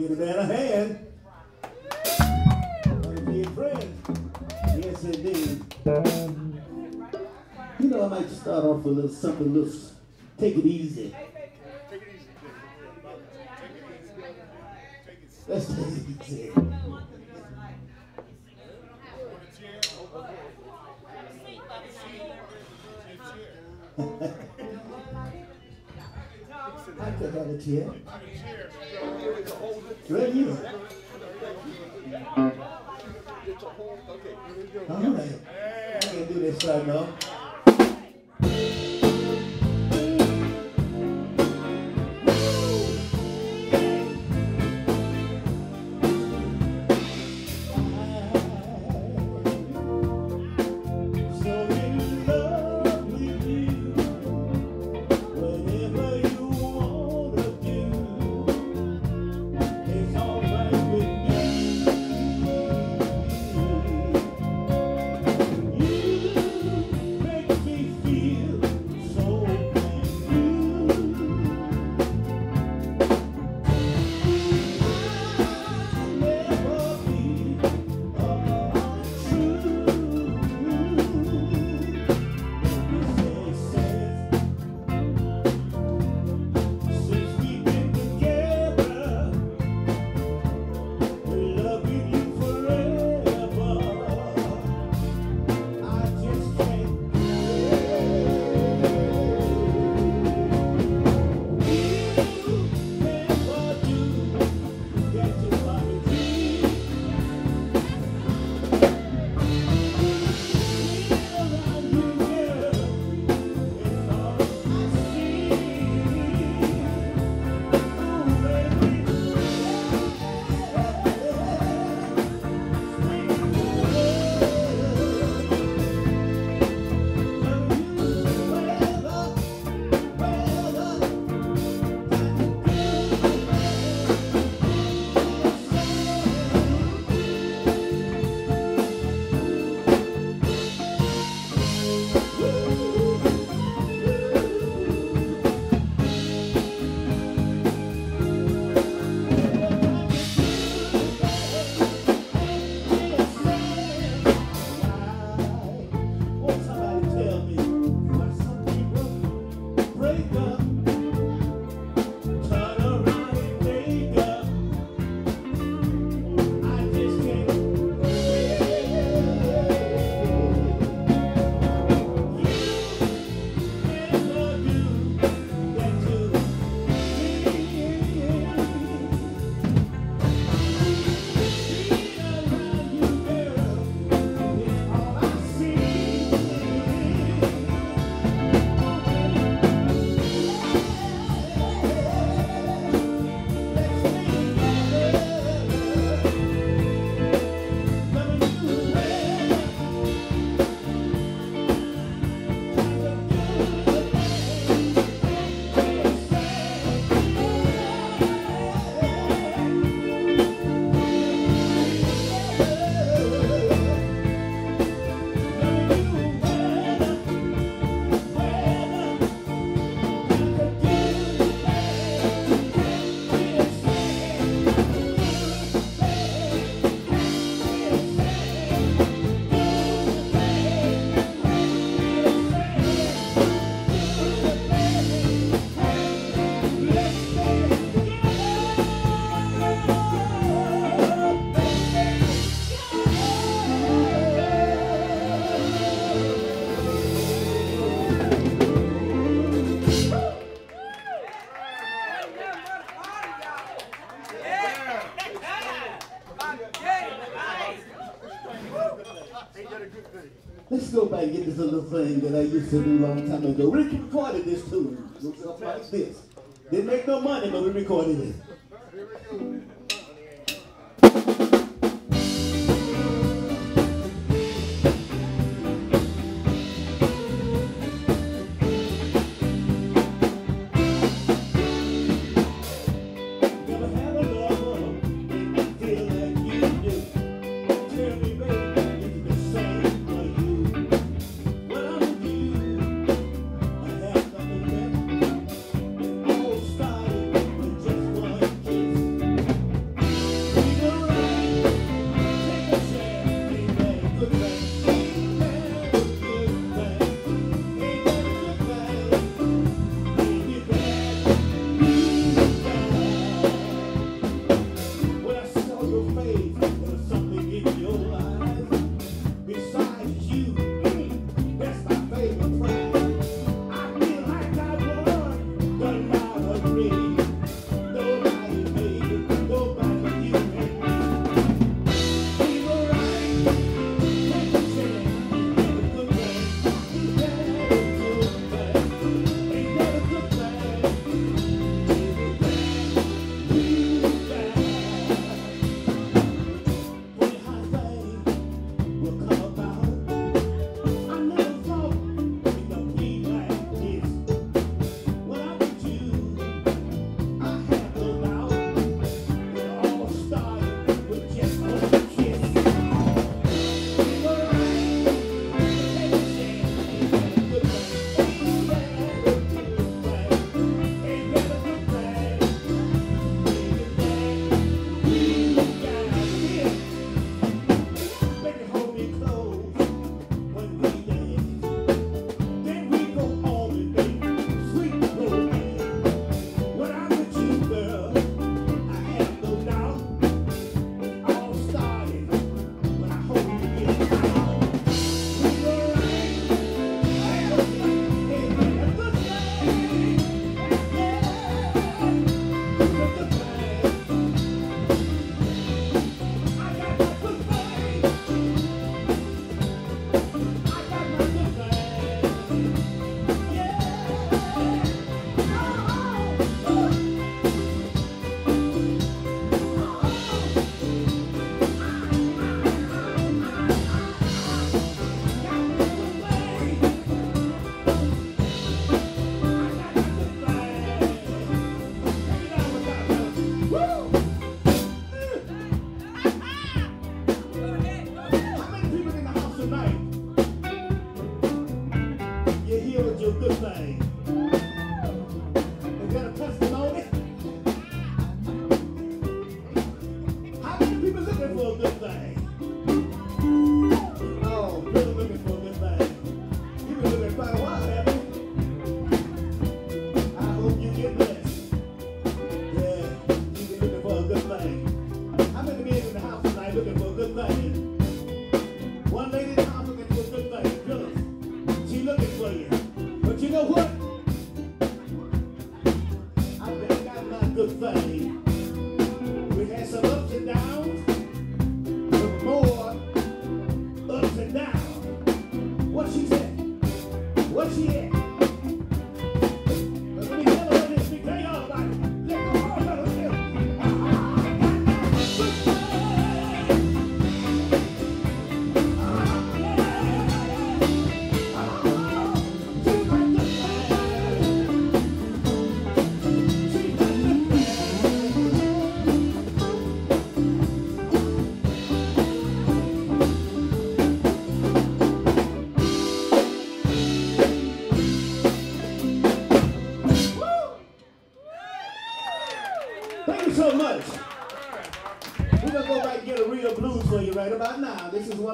Give the man a hand. To be a friend? Yes, indeed. You know, I might start off with a little something, a little, take it easy. take it easy. Let's take it easy. I could have a chair. Can do this right now. Thing that I used to do a long time ago. Ricky recorded this tune. Looks up like this. Didn't make no money, but we recorded it.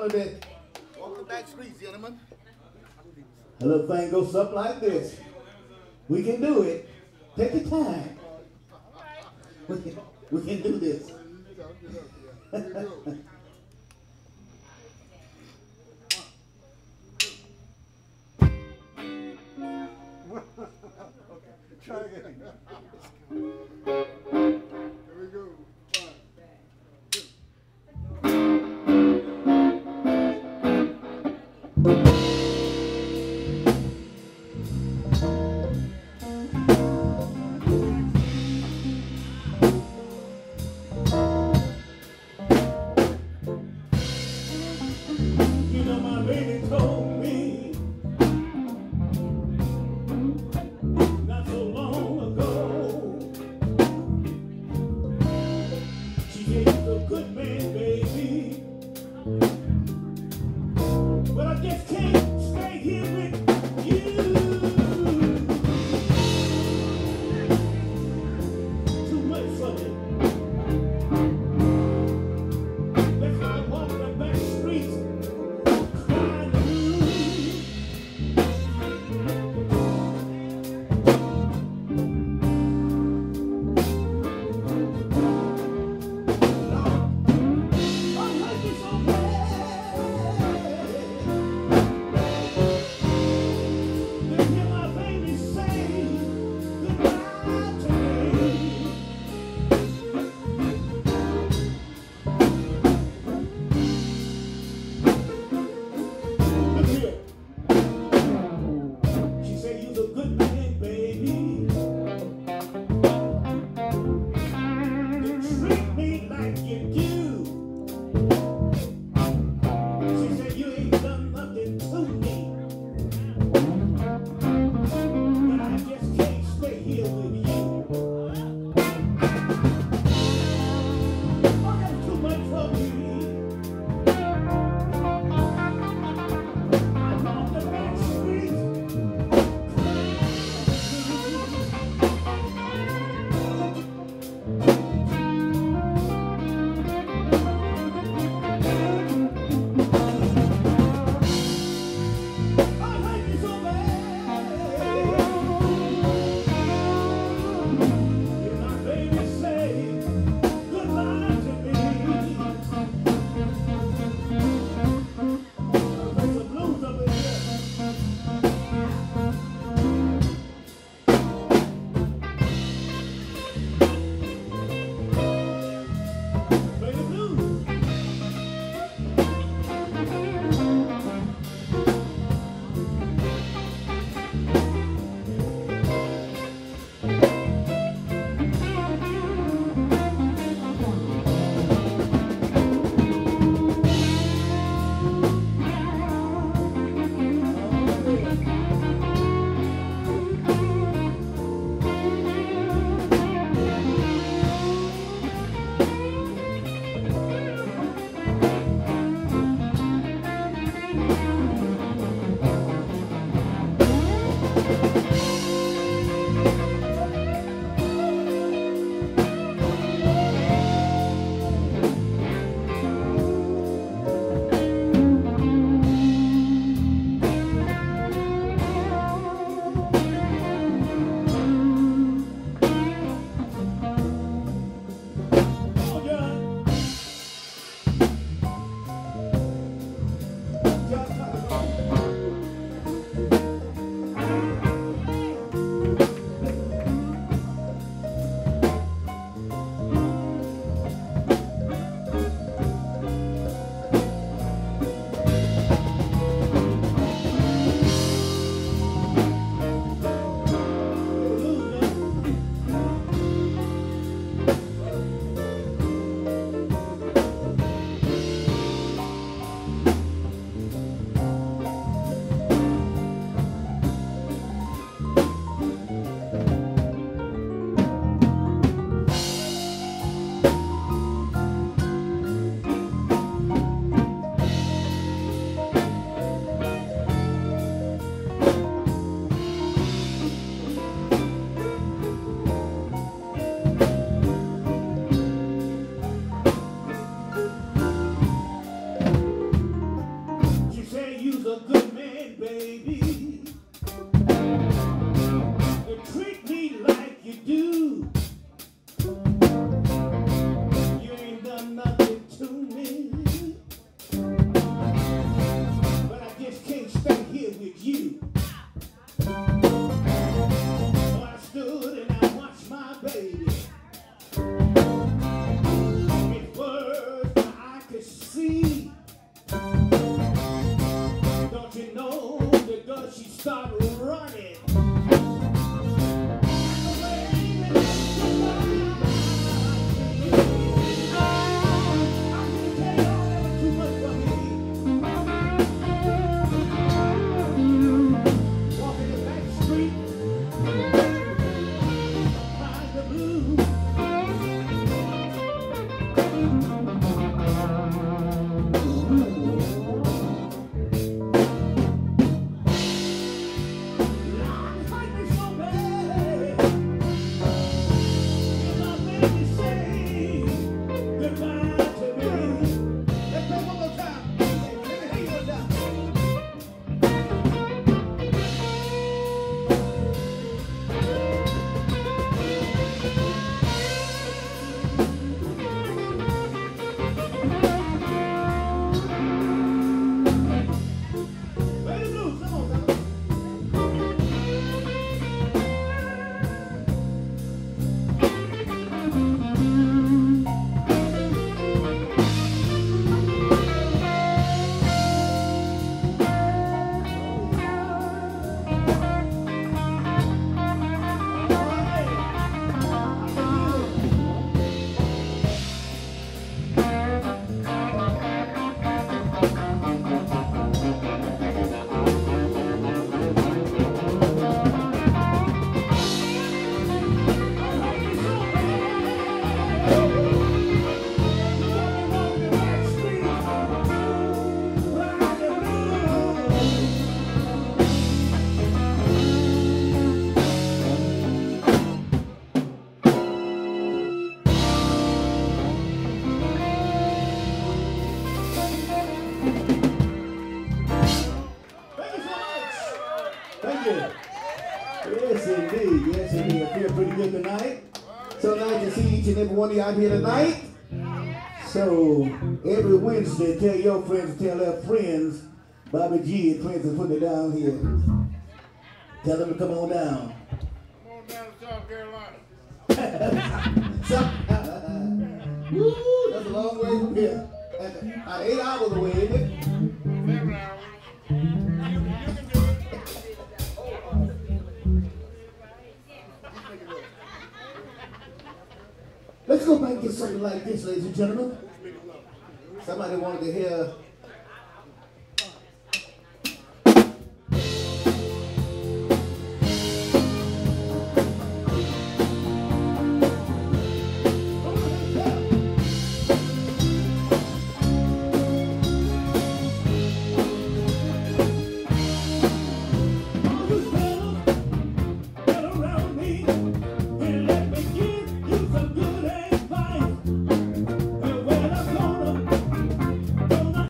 little bit. Back streets, gentlemen. A little thing goes up like this. We can do it. Take your time. We can, we can do this. Try again. Y'all here tonight. So every Wednesday, tell your friends, tell their friends, Bobby G and friends are putting it down here. Tell them to come on down. Come on down to South Carolina. So, woo, that's a long way from here. That's About eight hours away, isn't it? Seven hours. Something like this, ladies and gentlemen. Somebody wanted to hear